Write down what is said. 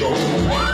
show.